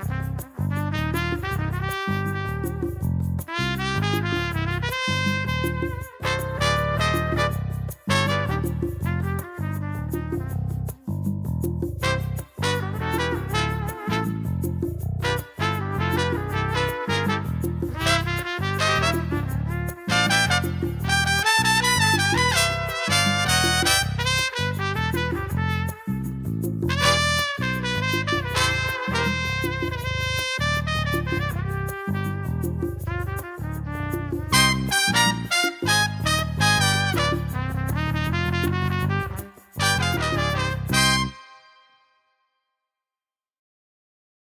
Bye.